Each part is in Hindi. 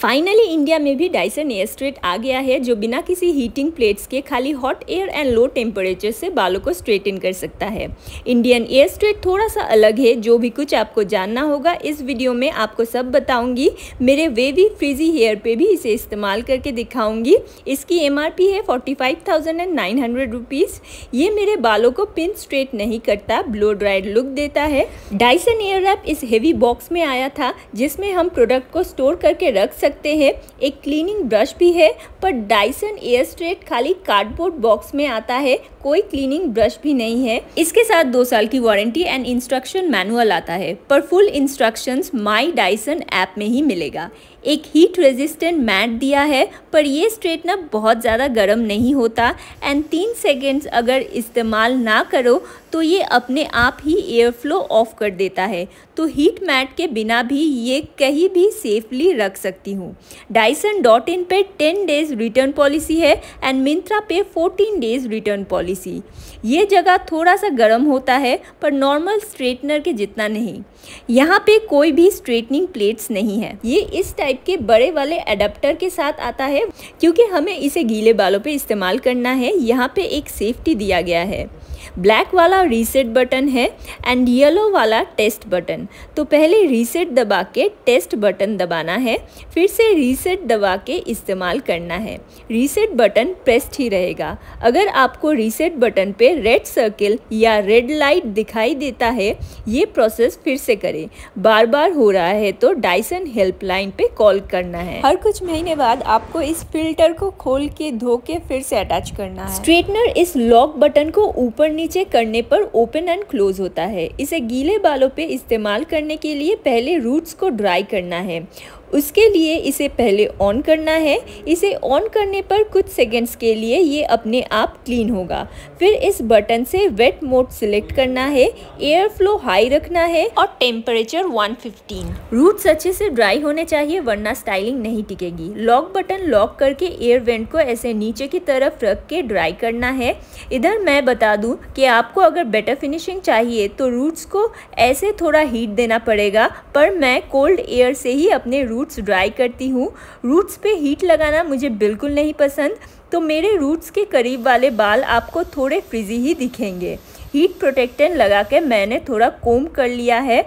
फाइनली इंडिया में भी डाइसन एयर स्ट्रेट आ गया है, जो बिना किसी हीटिंग प्लेट्स के खाली hot air and low temperature से बालों को स्ट्रेटन कर सकता है। इंडियन एयर स्ट्रेट थोड़ा सा अलग है, जो भी कुछ आपको जानना होगा, इस वीडियो में आपको सब बताऊँगी। मेरे वेवी फ्रीजी हेयर पे भी इसे इस्तेमाल करके दिखाऊँगी। इसकी एमआरपी है फोर्टी फाइव ये मेरे बालों को पिन स्ट्रेट नहीं करता ब्लो ड्राइड लुक देता है। डाइसन एयर रैप इस हेवी बॉक्स में आया था, जिसमें हम प्रोडक्ट को स्टोर करके रख सकते सकते हैं। एक क्लीनिंग ब्रश भी है, पर डाइसन एयर स्ट्रेट खाली कार्डबोर्ड बॉक्स में आता है। कोई क्लीनिंग ब्रश भी नहीं है। इसके साथ दो साल की वारंटी एंड इंस्ट्रक्शन मैनुअल आता है। पर full instructions my Dyson app में ही मिलेगा। एक हीट रेजिस्टेंट मैट दिया है, पर ये स्ट्रेटनर बहुत ज़्यादा गर्म नहीं होता। एंड तीन सेकेंड्स अगर इस्तेमाल ना करो तो ये अपने आप ही एयर फ्लो ऑफ़ कर देता है। तो हीट मैट के बिना भी ये कहीं भी सेफली रख सकती हूँ। डाइसन डॉट इन पे टेन डेज़ रिटर्न पॉलिसी है एंड मिंत्रा पे फोर्टीन डेज़ रिटर्न पॉलिसी ये जगह थोड़ा सा गर्म होता है, पर नॉर्मल स्ट्रेटनर के जितना नहीं। यहाँ पे कोई भी स्ट्रेटनिंग प्लेट्स नहीं है। ये इस टाइप के बड़े वाले अडेप्टर के साथ आता है, क्योंकि हमें इसे गीले बालों पे इस्तेमाल करना है। यहाँ पे एक सेफ्टी दिया गया है। ब्लैक वाला रीसेट बटन है एंड येलो वाला टेस्ट बटन तो पहले रीसेट दबा के टेस्ट बटन दबाना है फिर से रीसेट दबा के इस्तेमाल करना है। रीसेट बटन प्रेस्ड ही रहेगा। अगर आपको रीसेट बटन पे रेड सर्किल या रेड लाइट दिखाई देता है ये प्रोसेस फिर से करें। बार बार हो रहा है तो डाइसन हेल्पलाइन पे कॉल करना है। हर कुछ महीने बाद आपको इस फ़िल्टर को खोल के धो के फिर से अटैच करना है। स्ट्रेटनर इस लॉक बटन को ऊपर नीचे करने पर ओपन एंड क्लोज होता है। इसे गीले बालों पे इस्तेमाल करने के लिए पहले रूट्स को ड्राई करना है। उसके लिए इसे पहले ऑन करना है। इसे ऑन करने पर कुछ सेकंड्स के लिए ये अपने आप क्लीन होगा। फिर इस बटन से वेट मोड सिलेक्ट करना है। एयर फ्लो हाई रखना है और टेम्परेचर 115 रूट्स अच्छे से ड्राई होने चाहिए, वरना स्टाइलिंग नहीं टिकेगी। लॉक बटन लॉक करके एयर वेंट को ऐसे नीचे की तरफ़ रख के ड्राई करना है। इधर मैं बता दूँ कि आपको अगर बेटर फिनिशिंग चाहिए तो रूट्स को ऐसे थोड़ा हीट देना पड़ेगा। पर मैं कोल्ड एयर से ही अपने रूट रूट्स ड्राई करती हूँ। रूट्स पे हीट लगाना मुझे बिल्कुल नहीं पसंद। तो मेरे रूट्स के करीब वाले बाल आपको थोड़े फ्रिजी ही दिखेंगे। हीट प्रोटेक्टेंट लगा के मैंने थोड़ा कोम कर लिया है।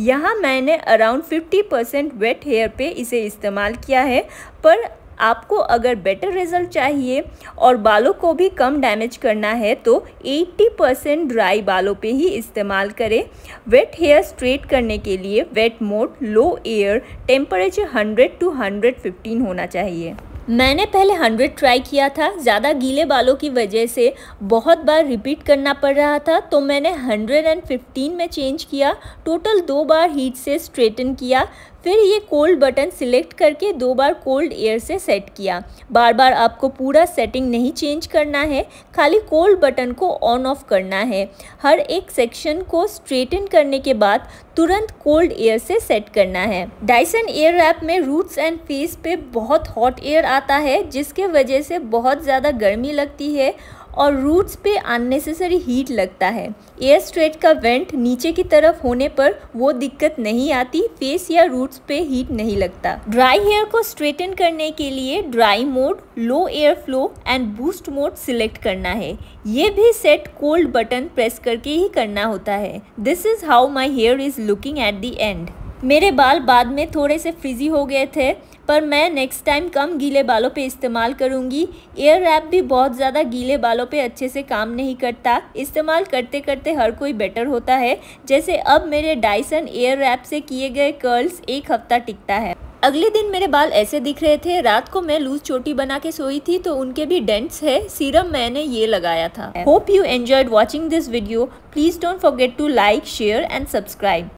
यहाँ मैंने अराउंड 50 परसेंट वेट हेयर पे इसे इस्तेमाल किया है। पर आपको अगर बेटर रिज़ल्ट चाहिए और बालों को भी कम डैमेज करना है तो 80 परसेंट ड्राई बालों पे ही इस्तेमाल करें। वेट हेयर स्ट्रेट करने के लिए wet mode low air temperature 100 to 115 होना चाहिए। मैंने पहले 100 ट्राई किया था, ज़्यादा गीले बालों की वजह से बहुत बार रिपीट करना पड़ रहा था तो मैंने 115 में चेंज किया। टोटल दो बार हीट से स्ट्रेटन किया। फिर ये कोल्ड बटन सिलेक्ट करके दो बार कोल्ड एयर से सेट किया। बार बार आपको पूरा सेटिंग नहीं चेंज करना है, खाली कोल्ड बटन को ऑन ऑफ़ करना है। हर एक सेक्शन को स्ट्रेटन करने के बाद तुरंत कोल्ड एयर से सेट करना है। डाइसन एयर रैप में रूट्स एंड फेस पे बहुत हॉट एयर आता है, जिसके वजह से बहुत ज़्यादा गर्मी लगती है और रूट्स पे अननेसेसरी हीट लगता है। एयर स्ट्रेट का वेंट नीचे की तरफ़ होने पर वो दिक्कत नहीं आती फेस या रूट्स पे हीट नहीं लगता। ड्राई हेयर को स्ट्रेटन करने के लिए dry mode low air flow and boost mode select करना है। ये भी सेट कोल्ड बटन प्रेस करके ही करना होता है। This is how my hair is looking at the end मेरे बाल बाद में थोड़े से फ्रिजी हो गए थे। पर मैं नेक्स्ट टाइम कम गीले बालों पे इस्तेमाल करूँगी। एयर रैप भी बहुत ज़्यादा गीले बालों पे अच्छे से काम नहीं करता। इस्तेमाल करते करते हर कोई बेटर होता है। जैसे अब मेरे डाइसन एयर रैप से किए गए कर्ल्स एक हफ़्ता टिकता है। अगले दिन मेरे बाल ऐसे दिख रहे थे। रात को मैं लूज चोटी बना के सोई थी तो उनके भी डेंट्स है। सीरम मैंने ये लगाया था। Hope you enjoyed watching this video please don't forget to like share and subscribe